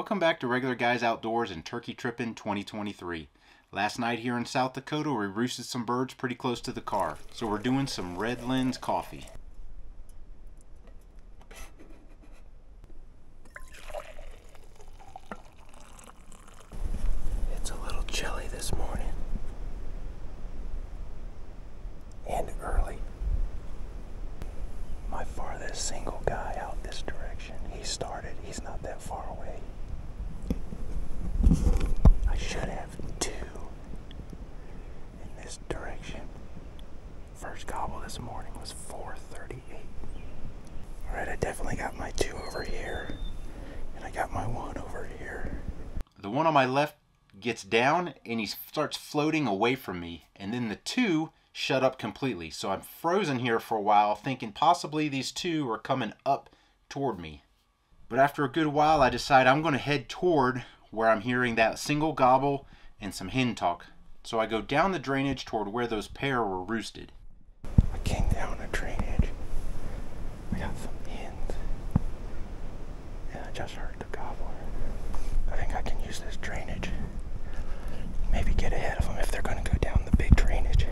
Welcome back to Regular Guys Outdoors and Turkey Trippin' 2023. Last night here in South Dakota, we roosted some birds pretty close to the car, so we're doing some Red Lens coffee. It's a little chilly this morning. And early. My farthest single guy out this direction. He started. He's not that far away. Should have two in this direction. First gobble this morning was 438. Alright, I definitely got my two over here. And I got my one over here. The one on my left gets down and he starts floating away from me, and then the two shut up completely. So I'm frozen here for a while, thinking possibly these two are coming up toward me. But after a good while, I decide I'm going to head toward where I'm hearing that single gobble and some hen talk. So I go down the drainage toward where those pair were roosted. I came down a drainage. I got some hens. And I just heard the gobbler. I think I can use this drainage. Maybe get ahead of them if they're going to go down the big drainage.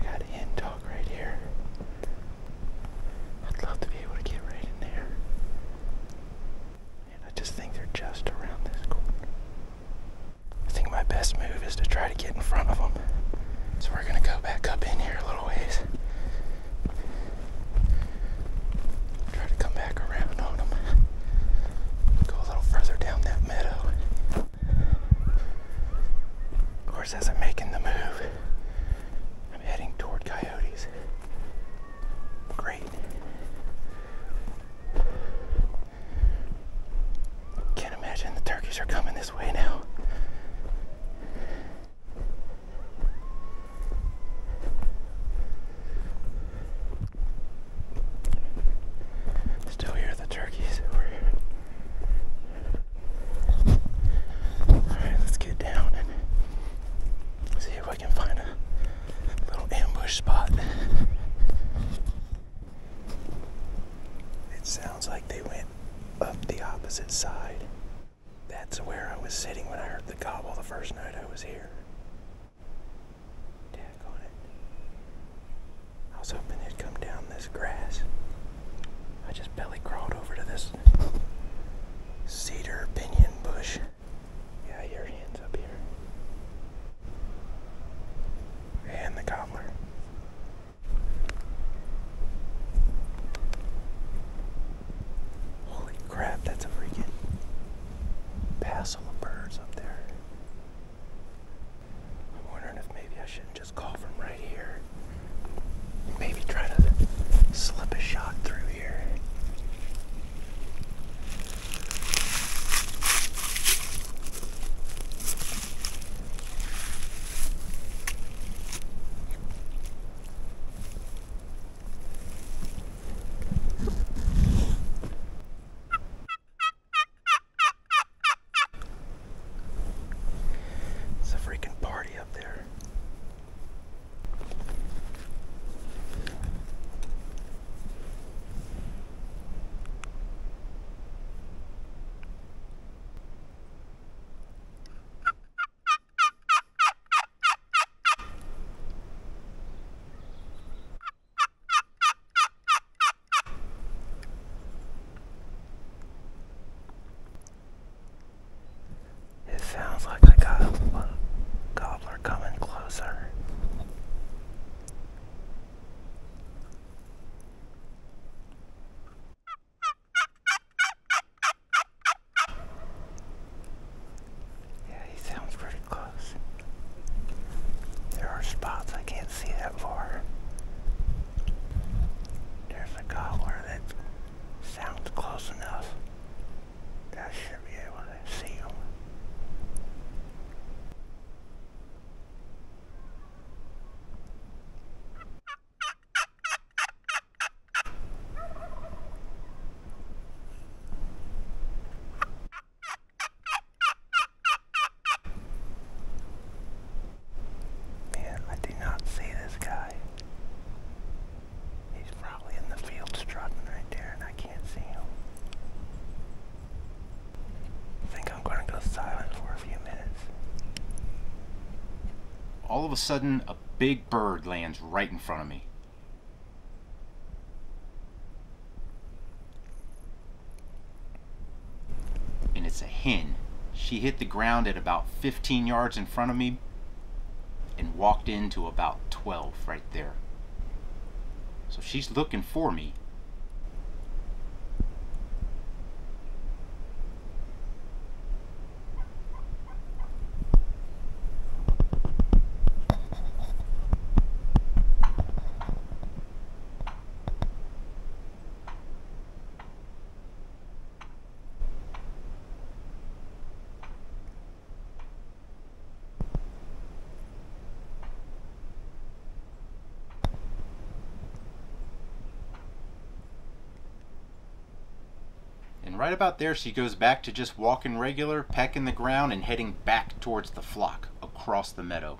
I got a hen dog right here. I'd love to be able to get right in there. And I just think they're just around this corner. I think my best move is to try to get in front of them. So we're gonna go back up in here a little ways. Try to come back around on them. Go a little further down that meadow. Of course, as I'm making the move, I'm heading toward coyotes. Great. Can't imagine the turkeys are coming this way now. Still hear the turkeys over here. Alright, let's get down and see if we can find a little ambush spot. It sounds like they went up the opposite side. That's where I was sitting when I heard the gobble the first night I was here. Daggone it. I was hoping they'd come down this grass. I just belly crawled over to this cedar pinion bush. Yeah, I hear hens up here. And the gobbler. a sudden, a big bird lands right in front of me. And it's a hen. She hit the ground at about 15 yards in front of me and walked into about 12 right there. So she's looking for me, and right about there she goes back to just walking regular, pecking the ground, and heading back towards the flock across the meadow.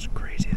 was crazy.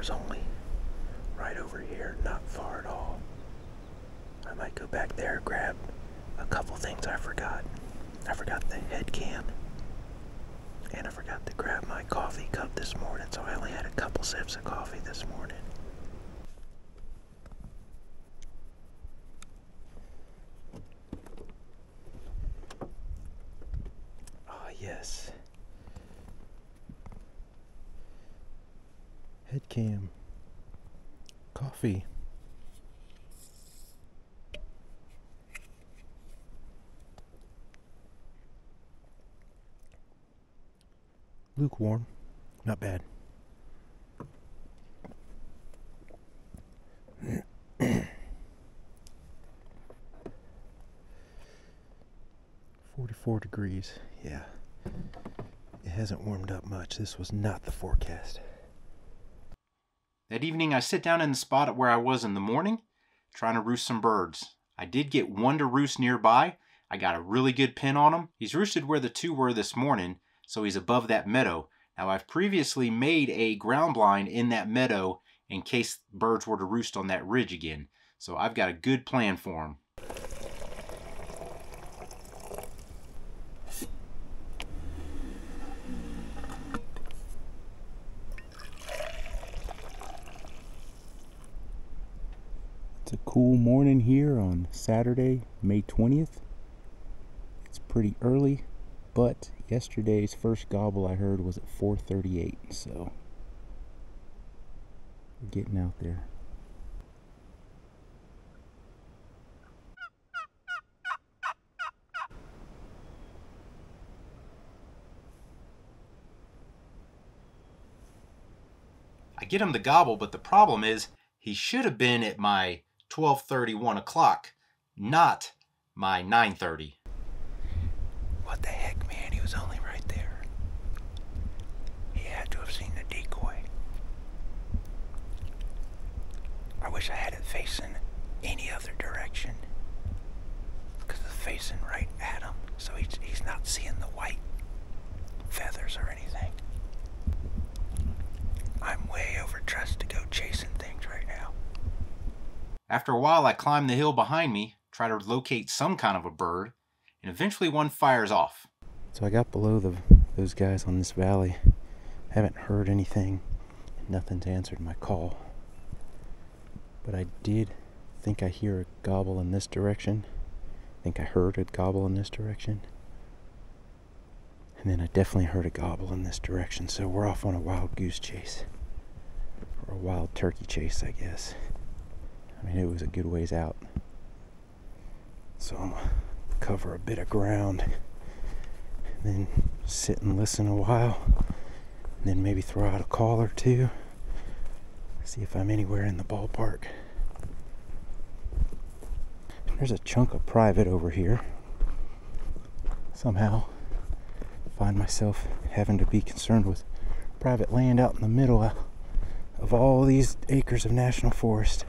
Was only right over here, not far at all. I might go back there, grab a couple things I forgot. I forgot the head cam. And I forgot to grab my coffee cup this morning, so I only had a couple sips of coffee this morning. Ah, yes. Coffee. Lukewarm. Not bad. Forty-four degrees. Yeah. It hasn't warmed up much. This was not the forecast. That evening, I sit down in the spot where I was in the morning, trying to roost some birds. I did get one to roost nearby. I got a really good pin on him. He's roosted where the two were this morning, so he's above that meadow. Now, I've previously made a ground blind in that meadow in case birds were to roost on that ridge again. So I've got a good plan for him. It's a cool morning here on Saturday, May 20th. It's pretty early, but yesterday's first gobble I heard was at 4:38, so we're getting out there. I get him to gobble, but the problem is he should have been at my 12:30, 1 o'clock, not my 9:30. What the heck, man? He was only right there. He had to have seen the decoy. I wish I had it facing any other direction. Because it's facing right at him, so he's, he's not seeing the white feathers or anything. I'm way overdressed to go chasing things right now. After a while, I climb the hill behind me, try to locate some kind of a bird, and eventually one fires off. So I got below the those guys on this valley. Haven't heard anything. Nothing's answered my call. But I did think I hear a gobble in this direction. I think I heard a gobble in this direction. And then I definitely heard a gobble in this direction. So we're off on a wild goose chase. Or a wild turkey chase, I guess. I mean, it was a good ways out. So I'm gonna cover a bit of ground then sit and listen a while and then maybe throw out a call or two see if i'm anywhere in the ballpark. There's a chunk of private over here. Somehow find myself having to be concerned with private land out in the middle of all these acres of national forest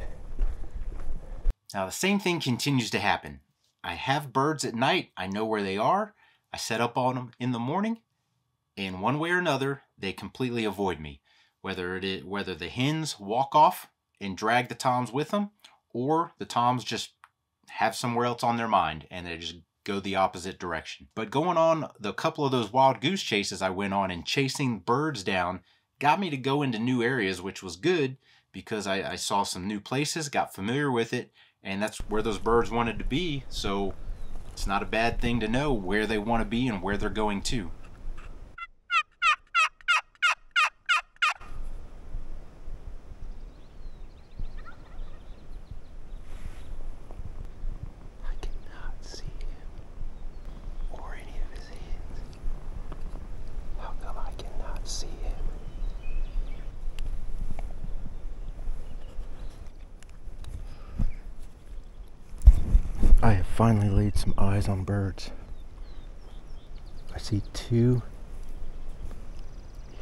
Now, the same thing continues to happen. I have birds at night, I know where they are, I set up on them in the morning, and one way or another, they completely avoid me. Whether it is, whether the hens walk off and drag the toms with them, or the toms just have somewhere else on their mind and they just go the opposite direction. But going on the couple of those wild goose chases I went on and chasing birds down got me to go into new areas, which was good because I, I saw some new places, got familiar with it, and that's where those birds wanted to be. So it's not a bad thing to know where they want to be and where they're going to. I cannot see him or any of his hands. How come I cannot see him? I have finally laid some eyes on birds. I see two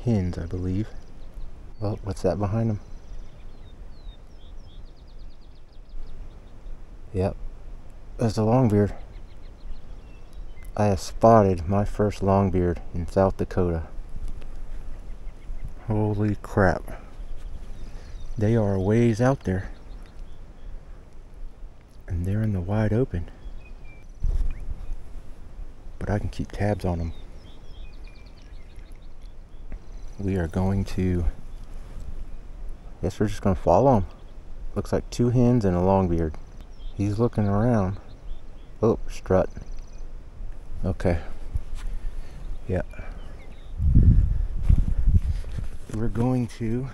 hens, I believe. Well, what's that behind them? Yep, that's a longbeard. I have spotted my first longbeard in South Dakota. Holy crap. They are a ways out there. And they're in the wide open. But I can keep tabs on them. We are going to. I Guess we're just going to follow him. Looks like two hens and a longbeard. He's looking around. Oh, strut. Okay. Yeah. We're going to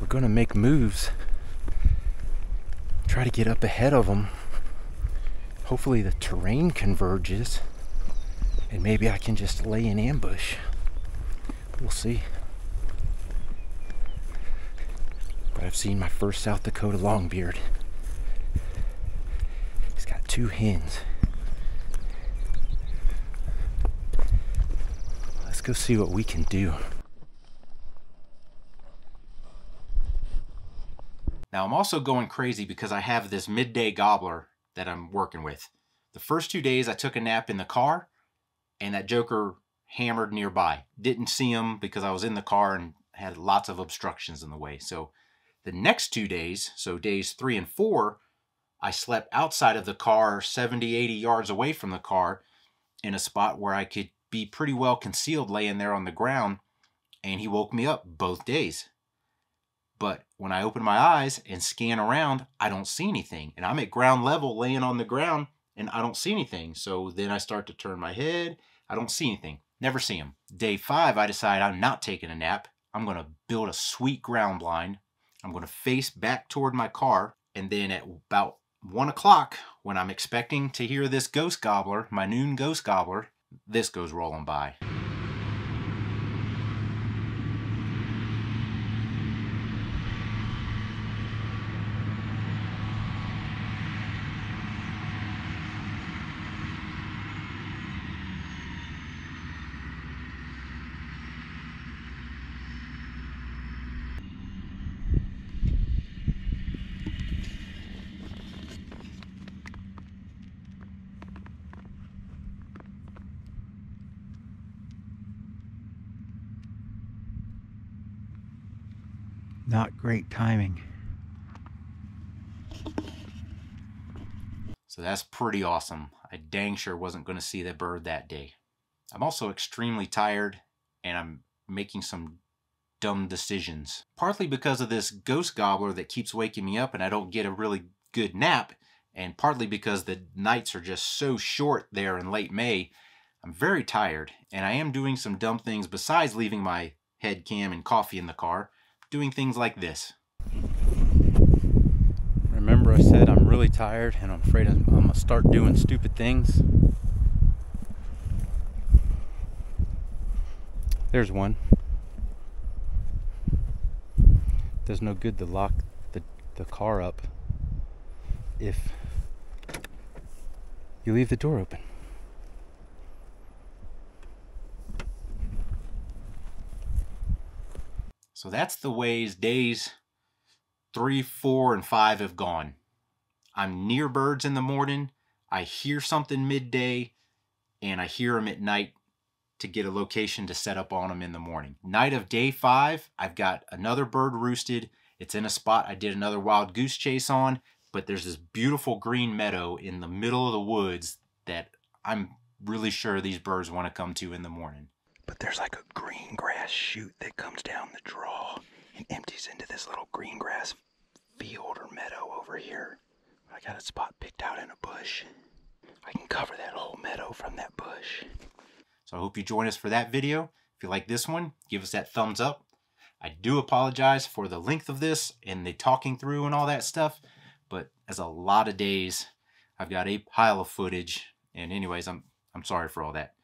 We're going to make moves. Try to get up ahead of them. Hopefully the terrain converges and maybe I can just lay in ambush. We'll see. But I've seen my first South Dakota longbeard. He's got two hens. Let's go see what we can do. Now I'm also going crazy because I have this midday gobbler that I'm working with. The first two days I took a nap in the car and that joker hammered nearby. Didn't see him because I was in the car and had lots of obstructions in the way. So the next two days, so days three and four, I slept outside of the car, 70, 80 yards away from the car, in a spot where I could be pretty well concealed laying there on the ground. And he woke me up both days. When I open my eyes and scan around, I don't see anything. And I'm at ground level laying on the ground and I don't see anything. So then I start to turn my head. I don't see anything. Never see him. Day five, I decide I'm not taking a nap. I'm going to build a sweet ground blind. I'm going to face back toward my car. And then at about one o'clock, when I'm expecting to hear this ghost gobbler, my noon ghost gobbler, this goes rolling by. Not great timing. So that's pretty awesome. I dang sure wasn't going to see that bird that day. I'm also extremely tired and I'm making some dumb decisions. Partly because of this ghost gobbler that keeps waking me up and I don't get a really good nap, and partly because the nights are just so short there in late May. I'm very tired and I am doing some dumb things besides leaving my head cam and coffee in the car, doing things like this. Remember I said I'm really tired and I'm afraid I'm, I'm gonna start doing stupid things. There's one. There's no good to lock the, the car up if you leave the door open. So that's the ways days three, four, and five have gone. I'm near birds in the morning. I hear something midday, and I hear them at night to get a location to set up on them in the morning. Night of day five, I've got another bird roosted. It's in a spot I did another wild goose chase on, but there's this beautiful green meadow in the middle of the woods that I'm really sure these birds want to come to in the morning. But there's like a green grass chute that comes down the draw and empties into this little green grass field or meadow over here. I got a spot picked out in a bush. I can cover that whole meadow from that bush. So I hope you join us for that video. If you like this one, give us that thumbs up. I do apologize for the length of this and the talking through and all that stuff, but as a lot of days, I've got a pile of footage. And anyways, I'm I'm sorry for all that.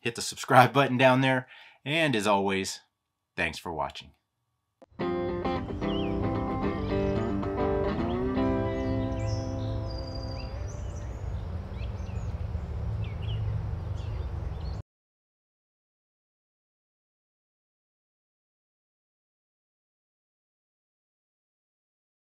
Hit the subscribe button down there. And as always, thanks for watching.